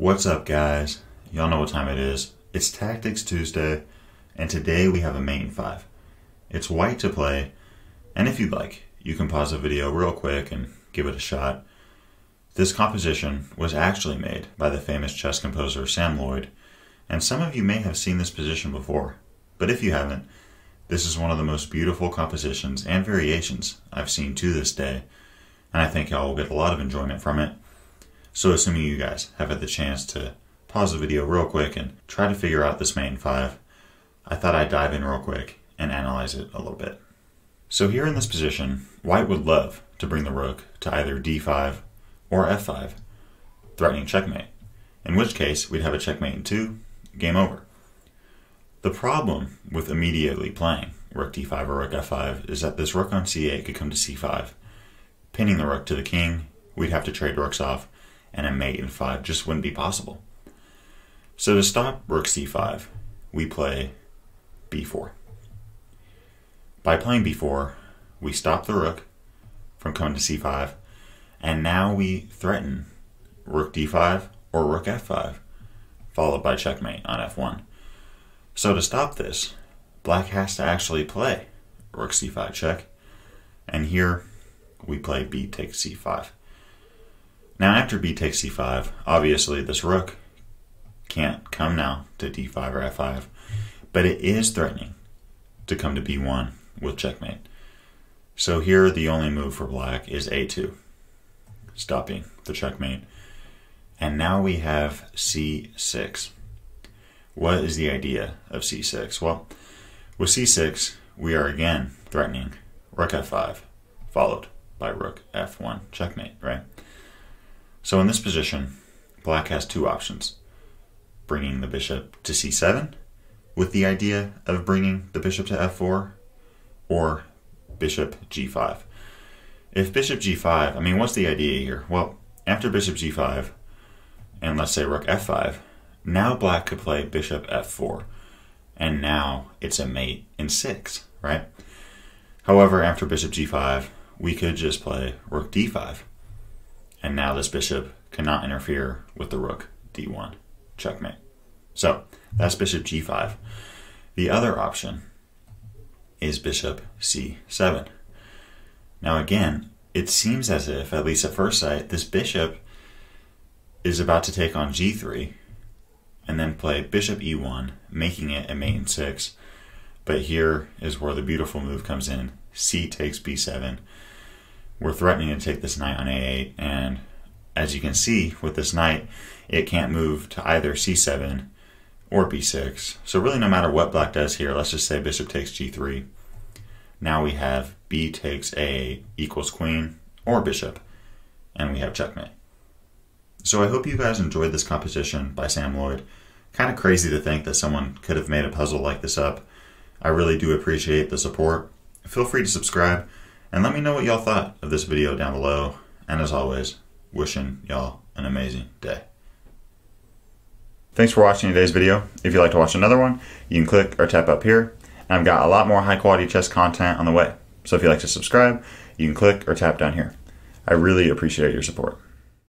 What's up, guys? Y'all know what time it is. It's Tactics Tuesday, and today we have a main five. It's white to play, and if you'd like, you can pause the video real quick and give it a shot. This composition was actually made by the famous chess composer Sam Loyd, and some of you may have seen this position before, but if you haven't, this is one of the most beautiful compositions and variations I've seen to this day, and I think y'all will get a lot of enjoyment from it. So assuming you guys have had the chance to pause the video real quick and try to figure out this main five, I thought I'd dive in real quick and analyze it a little bit. So here in this position, white would love to bring the rook to either d5 or f5, threatening checkmate, in which case we'd have a checkmate in two, game over. The problem with immediately playing rook d5 or rook f5 is that this rook on c8 could come to c5, pinning the rook to the king, we'd have to trade rooks off, and a mate in 5 just wouldn't be possible. So to stop rook c5, we play b4. By playing b4, we stop the rook from coming to c5, and now we threaten rook d5 or rook f5, followed by checkmate on f1. So to stop this, black has to actually play rook c5 check, and here we play b takes c5. Now after b takes c5, obviously this rook can't come now to d5 or f5, but it is threatening to come to b1 with checkmate. So here the only move for black is a2, stopping the checkmate. And now we have c6. What is the idea of c6? Well, with c6, we are again threatening rook f5, followed by rook f1 checkmate, right? So in this position, black has two options. Bringing the bishop to c7 with the idea of bringing the bishop to f4 or bishop g5. If bishop g5, I mean, what's the idea here? Well, after bishop g5 and let's say rook f5, now black could play bishop f4 and now it's a mate in 6, right? However, after bishop g5, we could just play rook d5 and now this bishop cannot interfere with the rook d1. Checkmate. So that's bishop g5. The other option is bishop c7. Now again, it seems as if, at least at first sight, this bishop is about to take on g3 and then play bishop e1, making it a mate in 6. But here is where the beautiful move comes in. c takes b7 we're threatening to take this knight on a8, and as you can see with this knight, it can't move to either c7 or b6. So really no matter what black does here, let's just say bishop takes g3. Now we have b takes a equals queen or bishop, and we have checkmate. So I hope you guys enjoyed this composition by Sam Loyd. Kind of crazy to think that someone could have made a puzzle like this up. I really do appreciate the support. Feel free to subscribe and let me know what y'all thought of this video down below. And as always, wishing y'all an amazing day. Thanks for watching today's video. If you'd like to watch another one, you can click or tap up here. And I've got a lot more high quality chess content on the way. So if you'd like to subscribe, you can click or tap down here. I really appreciate your support.